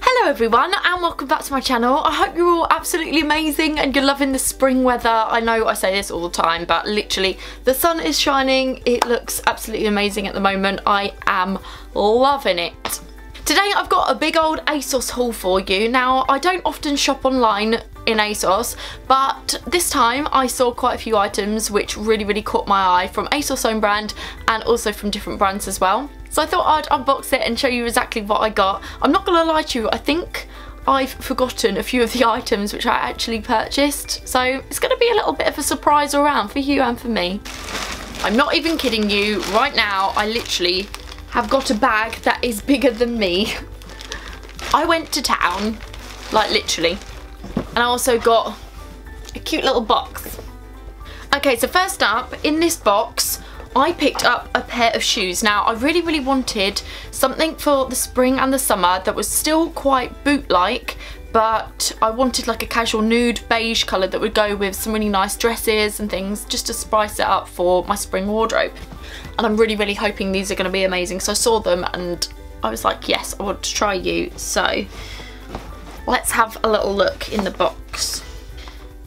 Hello everyone and welcome back to my channel. I hope you're all absolutely amazing and you're loving the spring weather. I know I say this all the time but literally the sun is shining. It looks absolutely amazing at the moment. I am loving it. Today I've got a big old ASOS haul for you. Now I don't often shop online in ASOS but this time I saw quite a few items which really really caught my eye from ASOS own brand and also from different brands as well. So I thought I'd unbox it and show you exactly what I got. I'm not to lie to you, I think I've forgotten a few of the items which I actually purchased. So it's to be a little bit of a surprise around for you and for me. I'm not even kidding you, right now I literally have got a bag that is bigger than me. I went to town, like literally, and I also got a cute little box. Okay, so first up, in this box, I picked up a pair of shoes. Now, I really, really wanted something for the spring and the summer that was still quite boot-like, but I wanted like a casual nude beige colour that would go with some really nice dresses and things just to spice it up for my spring wardrobe. And I'm really, really hoping these are going to be amazing. So I saw them and I was like, yes, I want to try you. So let's have a little look in the box.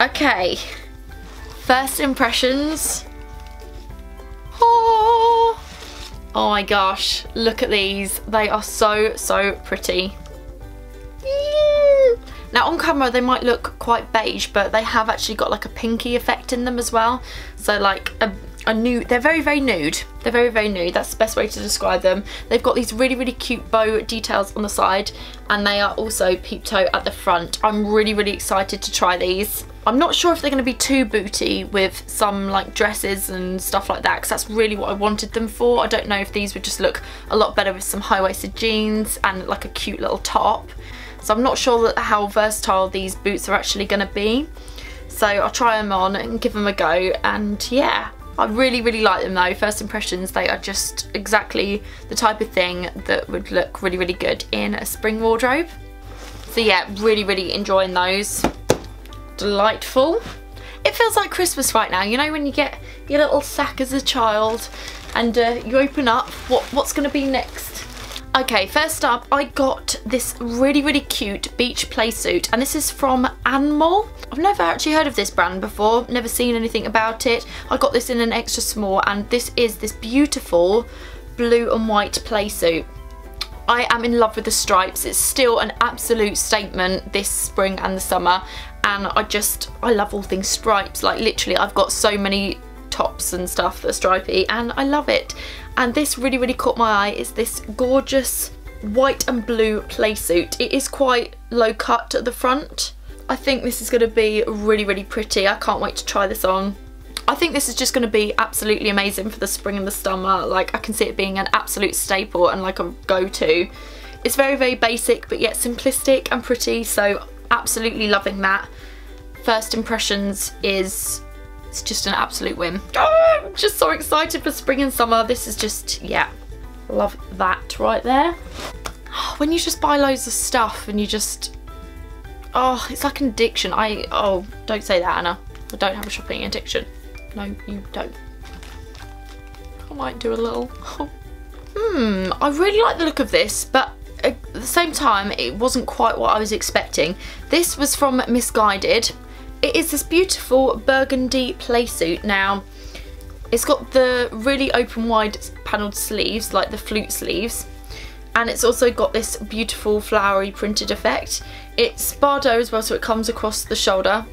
Okay, first impressions oh my gosh, look at these. They are so, so pretty. Now on camera they might look quite beige but they have actually got like a pinky effect in them as well. So like a, a nude, they're very very nude. They're very very nude, that's the best way to describe them. They've got these really really cute bow details on the side and they are also peep toe at the front. I'm really really excited to try these. I'm not sure if they're going to be too booty with some like dresses and stuff like that because that's really what I wanted them for. I don't know if these would just look a lot better with some high-waisted jeans and like a cute little top. So I'm not sure how versatile these boots are actually going to be. So I'll try them on and give them a go and yeah. I really, really like them though. First impressions, they are just exactly the type of thing that would look really, really good in a spring wardrobe. So yeah, really, really enjoying those delightful. It feels like Christmas right now, you know when you get your little sack as a child and uh, you open up what, what's going to be next. Okay, first up, I got this really, really cute beach play suit, and this is from Anmol. I've never actually heard of this brand before, never seen anything about it. I got this in an extra small, and this is this beautiful blue and white play suit. I am in love with the stripes. It's still an absolute statement this spring and the summer and I just, I love all things stripes. Like literally I've got so many tops and stuff that are stripy and I love it. And this really, really caught my eye. is this gorgeous white and blue play suit. It is quite low cut at the front. I think this is going to be really, really pretty. I can't wait to try this on. I think this is just going to be absolutely amazing for the spring and the summer. Like I can see it being an absolute staple and like a go-to. It's very, very basic but yet simplistic and pretty so absolutely loving that. First impressions is it's just an absolute win. Oh, ah! I'm just so excited for spring and summer. This is just, yeah, love that right there. Ah, when you just buy loads of stuff and you just, oh, it's like an addiction. I, oh, don't say that, Anna. I don't have a shopping addiction. No, you don't. I might do a little. hmm, I really like the look of this, but the same time, it wasn't quite what I was expecting. This was from Missguided. It is this beautiful burgundy playsuit. Now, it's got the really open wide panelled sleeves, like the flute sleeves. And it's also got this beautiful flowery printed effect. It's Bardot as well, so it comes across the shoulder.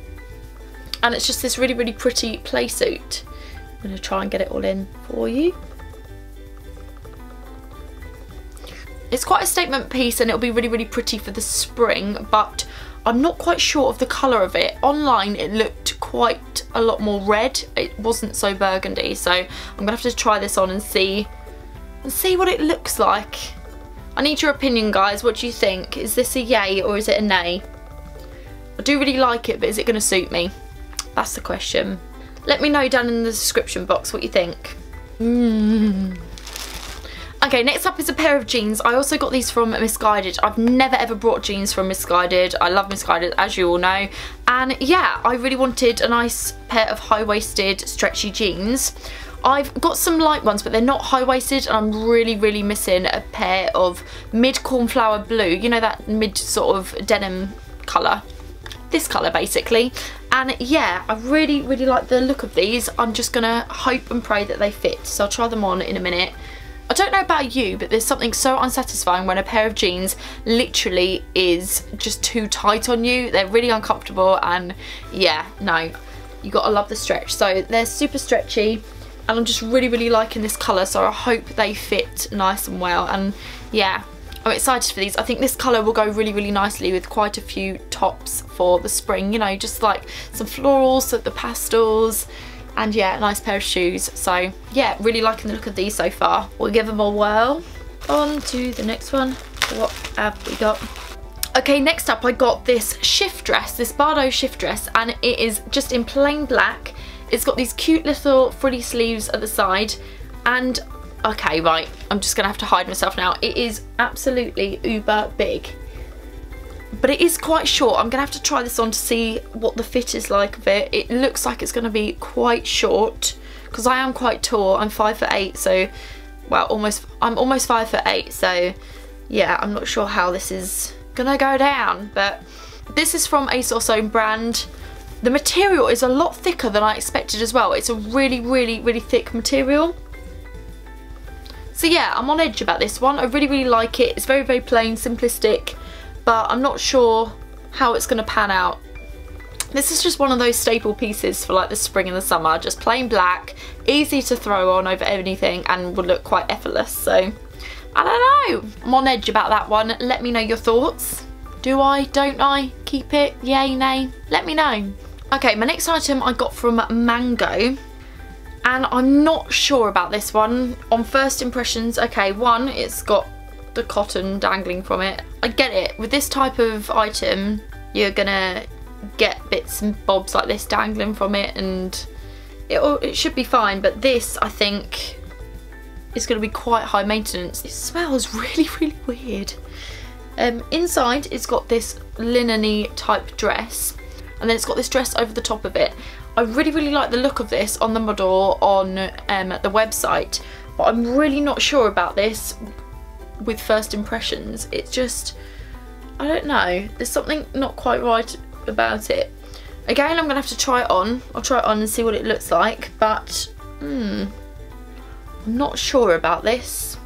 And it's just this really, really pretty playsuit. I'm going to try and get it all in for you. It's quite a statement piece and it'll be really, really pretty for the spring, but I'm not quite sure of the colour of it. Online it looked quite a lot more red. It wasn't so burgundy, so I'm going to have to try this on and see, and see what it looks like. I need your opinion guys, what do you think? Is this a yay or is it a nay? I do really like it, but is it going to suit me? That's the question. Let me know down in the description box what you think. Mmm. Okay, next up is a pair of jeans. I also got these from Missguided. I've never ever brought jeans from Missguided. I love Missguided, as you all know. And yeah, I really wanted a nice pair of high-waisted stretchy jeans. I've got some light ones, but they're not high-waisted, and I'm really, really missing a pair of mid-cornflower blue. You know that mid sort of denim colour? This colour, basically. And yeah, I really, really like the look of these. I'm just going to hope and pray that they fit. So I'll try them on in a minute. I don't know about you, but there's something so unsatisfying when a pair of jeans literally is just too tight on you. They're really uncomfortable and yeah, no, you gotta love the stretch. So they're super stretchy and I'm just really, really liking this colour. So I hope they fit nice and well. And yeah, I'm excited for these. I think this colour will go really, really nicely with quite a few tops for the spring. You know, just like some florals, so the pastels, and yeah, nice pair of shoes. So yeah, really liking the look of these so far. We'll give them a whirl. On to the next one. What have we got? Okay, next up I got this shift dress, this Bardot shift dress, and it is just in plain black. It's got these cute little frilly sleeves at the side, and okay, right, I'm just gonna have to hide myself now. It is absolutely uber big but it is quite short. I'm gonna have to try this on to see what the fit is like of it. It looks like it's gonna be quite short because I am quite tall. I'm five foot eight, so well, almost. I'm almost five foot eight, so yeah, I'm not sure how this is gonna go down. But this is from ASOS own brand. The material is a lot thicker than I expected as well. It's a really, really, really thick material. So yeah, I'm on edge about this one. I really, really like it. It's very, very plain, simplistic but I'm not sure how it's going to pan out. This is just one of those staple pieces for like the spring and the summer, just plain black, easy to throw on over anything and would look quite effortless. So I don't know, I'm on edge about that one. Let me know your thoughts. Do I, don't I, keep it, yay, nay? Let me know. Okay, my next item I got from Mango and I'm not sure about this one. On first impressions, okay, one, it's got the cotton dangling from it. I get it. With this type of item, you're gonna get bits and bobs like this dangling from it and it, it should be fine. But this, I think, is gonna be quite high maintenance. It smells really, really weird. Um, inside, it's got this linen type dress and then it's got this dress over the top of it. I really, really like the look of this on the model on um, the website, but I'm really not sure about this with first impressions. It's just, I don't know, there's something not quite right about it. Again, I'm going to have to try it on. I'll try it on and see what it looks like, but hmm, I'm not sure about this.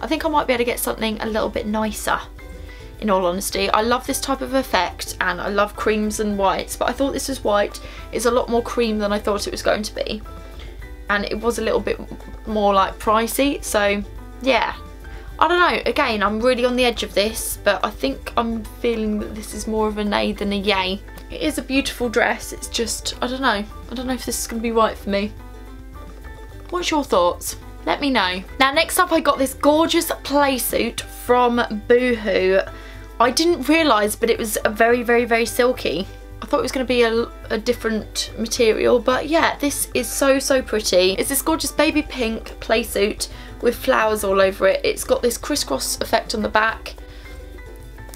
I think I might be able to get something a little bit nicer in all honesty. I love this type of effect and I love creams and whites, but I thought this was white. It's a lot more cream than I thought it was going to be. And it was a little bit more like pricey, so yeah, I don't know, again, I'm really on the edge of this, but I think I'm feeling that this is more of a nay than a yay. It is a beautiful dress, it's just, I don't know. I don't know if this is going to be right for me. What's your thoughts? Let me know. Now, next up, I got this gorgeous play suit from Boohoo. I didn't realise, but it was very, very, very silky. I thought it was going to be a, a, different material, but yeah, this is so, so pretty. It's this gorgeous baby pink play suit with flowers all over it. It's got this crisscross effect on the back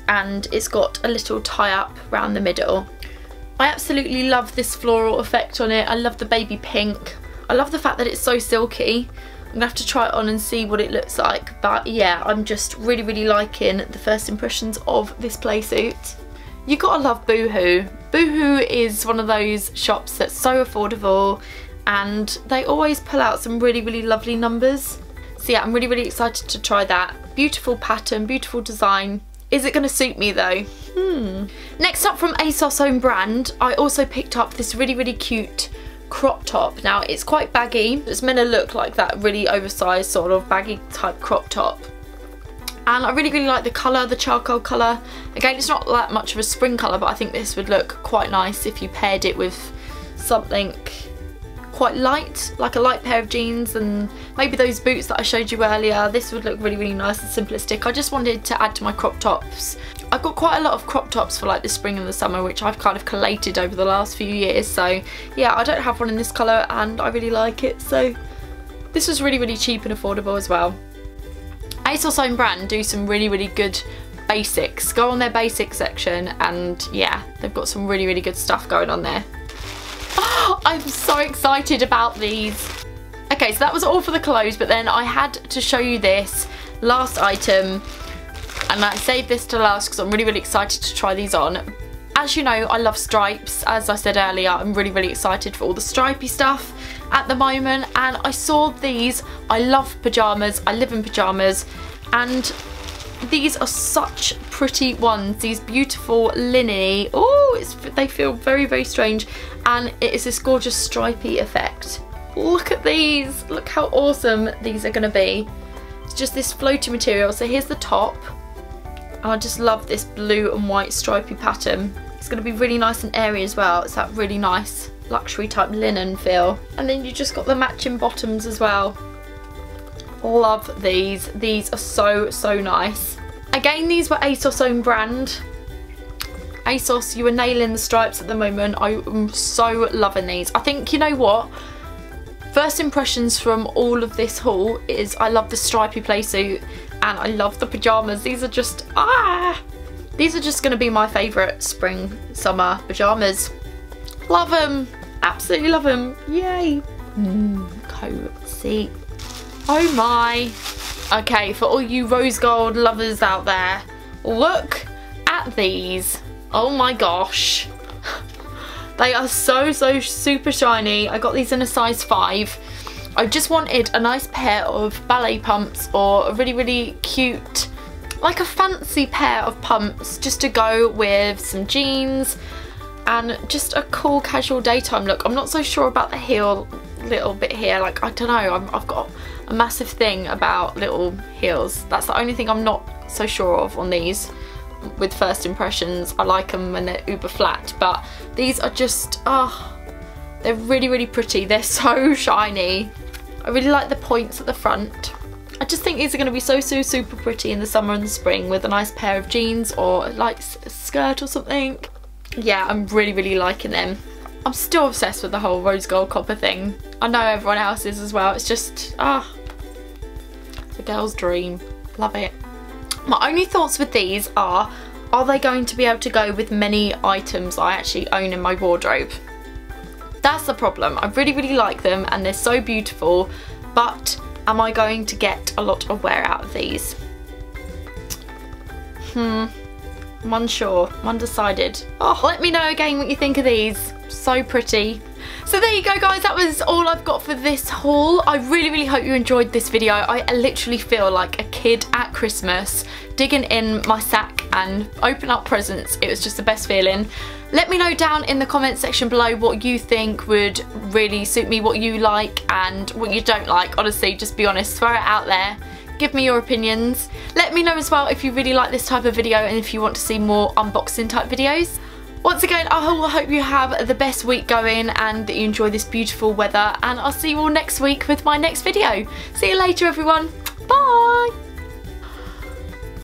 and it's got a little tie up around the middle. I absolutely love this floral effect on it. I love the baby pink. I love the fact that it's so silky. I'm gonna have to try it on and see what it looks like. But yeah, I'm just really, really liking the first impressions of this play suit. You gotta love Boohoo. Boohoo is one of those shops that's so affordable and they always pull out some really, really lovely numbers. So yeah, I'm really, really excited to try that. Beautiful pattern, beautiful design. Is it going to suit me though? Hmm. Next up from ASOS own brand, I also picked up this really, really cute crop top. Now it's quite baggy. It's meant to look like that really oversized sort of baggy type crop top. And I really, really like the colour, the charcoal colour. Again, it's not that much of a spring colour, but I think this would look quite nice if you paired it with something quite light, like a light pair of jeans and maybe those boots that I showed you earlier. This would look really, really nice and simplistic. I just wanted to add to my crop tops. I've got quite a lot of crop tops for like the spring and the summer which I've kind of collated over the last few years so yeah I don't have one in this colour and I really like it so this was really really cheap and affordable as well. ASOS own brand do some really really good basics. Go on their basics section and yeah they've got some really really good stuff going on there. I'm so excited about these. Okay, so that was all for the clothes, but then I had to show you this last item. And I saved this to last because I'm really, really excited to try these on. As you know, I love stripes. As I said earlier, I'm really, really excited for all the stripy stuff at the moment. And I saw these. I love pyjamas. I live in pyjamas. And these are such pretty ones. These beautiful linen Oh, they feel very, very strange. And it is this gorgeous stripy effect. Look at these. Look how awesome these are going to be. It's just this floaty material. So here's the top. And I just love this blue and white stripy pattern. It's going to be really nice and airy as well. It's that really nice luxury type linen feel. And then you just got the matching bottoms as well. Love these. These are so, so nice. Again, these were ASOS own brand. ASOS, you are nailing the stripes at the moment. I am so loving these. I think, you know what? First impressions from all of this haul is I love the stripy play suit and I love the pyjamas. These are just, ah! These are just going to be my favourite spring, summer pyjamas. Love them. Absolutely love them. Yay. Mmm, cozy. Oh my. Okay, for all you rose gold lovers out there, look at these. Oh my gosh. They are so, so super shiny. I got these in a size 5. I just wanted a nice pair of ballet pumps or a really, really cute like a fancy pair of pumps just to go with some jeans and just a cool casual daytime look. I'm not so sure about the heel little bit here like I don't know i have got a massive thing about little heels. That's the only thing I'm not so sure of on these with first impressions. I like them when they're uber flat but these are just oh they're really really pretty. They're so shiny. I really like the points at the front. I just think these are going to be so, so super pretty in the summer and the spring with a nice pair of jeans or like a skirt or something. Yeah, I'm really, really liking them. I'm still obsessed with the whole rose gold copper thing. I know everyone else is as well. It's just, ah, the girl's dream. Love it. My only thoughts with these are, are they going to be able to go with many items I actually own in my wardrobe? That's the problem. I really, really like them and they're so beautiful, but am I going to get a lot of wear out of these? Hmm, I'm unsure, I'm undecided. Oh, let me know again what you think of these. So pretty. So there you go guys, that was all I've got for this haul. I really, really hope you enjoyed this video. I literally feel like a kid at Christmas digging in my sack and open up presents. It was just the best feeling. Let me know down in the comment section below what you think would really suit me, what you like and what you don't like. Honestly, just be honest, throw it out there. Give me your opinions. Let me know as well if you really like this type of video and if you want to see more unboxing type videos. Once again, I hope you have the best week going and that you enjoy this beautiful weather and I'll see you all next week with my next video. See you later everyone. Bye!